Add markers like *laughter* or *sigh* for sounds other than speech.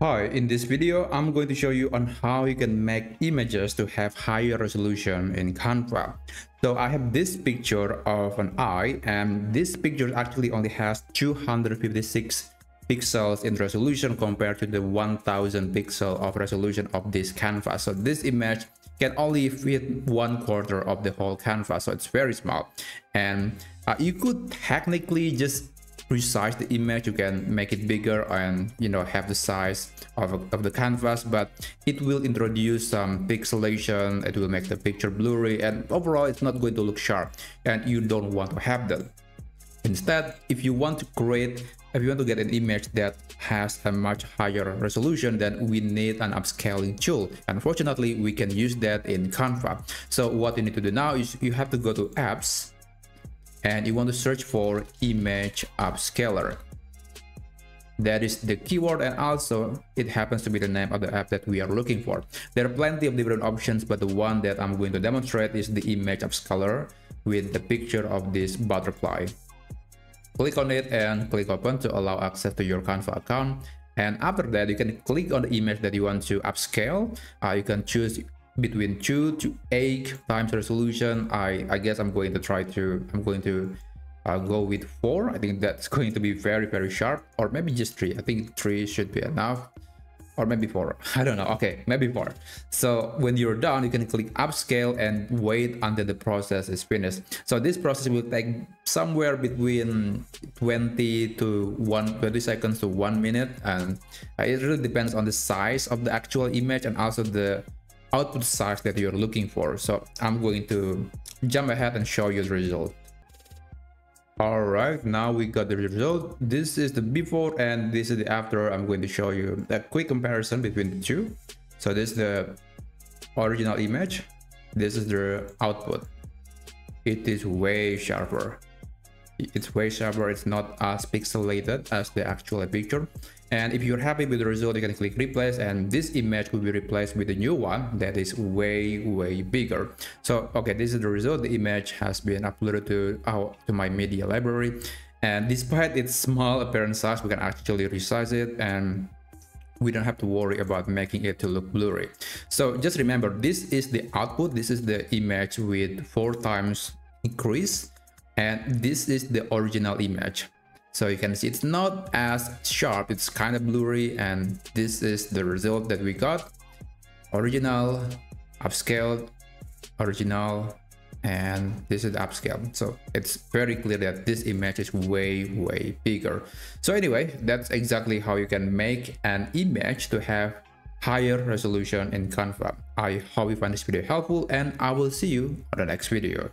Hi, in this video, I'm going to show you on how you can make images to have higher resolution in Canva. So I have this picture of an eye and this picture actually only has 256 pixels in resolution compared to the 1000 pixel of resolution of this canvas. So this image can only fit one quarter of the whole canvas. So it's very small. And uh, you could technically just resize the image you can make it bigger and you know have the size of, of the canvas but it will introduce some pixelation it will make the picture blurry and overall it's not going to look sharp and you don't want to have that. Instead if you want to create if you want to get an image that has a much higher resolution then we need an upscaling tool. Unfortunately we can use that in canva. So what you need to do now is you have to go to apps and you want to search for image upscaler. That is the keyword and also it happens to be the name of the app that we are looking for. There are plenty of different options but the one that i'm going to demonstrate is the image upscaler with the picture of this butterfly. Click on it and click open to allow access to your canva account. And after that you can click on the image that you want to upscale. Uh, you can choose between 2 to 8 times resolution i i guess i'm going to try to i'm going to uh, go with 4 i think that's *laughs* going to be very very sharp. Or maybe just 3 i think 3 should be enough. Or maybe 4 *laughs* i don't know. Okay maybe 4 so when you're done you can click upscale and wait until the process is finished. So this process will take somewhere between 20 to 1 20 seconds to 1 minute. And it really depends on the size of the actual image and also the output size that you're looking for. So I'm going to jump ahead and show you the result. All right, now we got the result. This is the before and this is the after. I'm going to show you a quick comparison between the two. So this is the original image. This is the output. It is way sharper it's way sharper it's not as pixelated as the actual picture. And if you're happy with the result you can click replace and this image will be replaced with a new one that is way way bigger. So okay this is the result. The image has been uploaded to our to my media library. And despite its small apparent size we can actually resize it and we don't have to worry about making it to look blurry. So just remember this is the output. This is the image with four times increase and this is the original image. So you can see it's not as sharp. It's kind of blurry. And this is the result that we got. Original upscaled original and this is upscale so it's very clear that this image is way way bigger. So anyway that's exactly how you can make an image to have higher resolution in canva. I hope you find this video helpful and i will see you on the next video